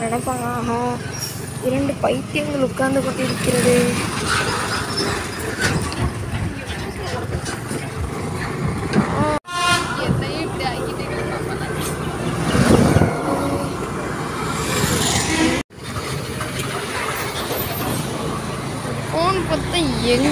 நினைப்பாங்க ஆஹா இரண்டு பைத்தியங்கள் உட்கார்ந்து கொண்டிருக்கிறது. ஃபோன் பார்த்தா எங்க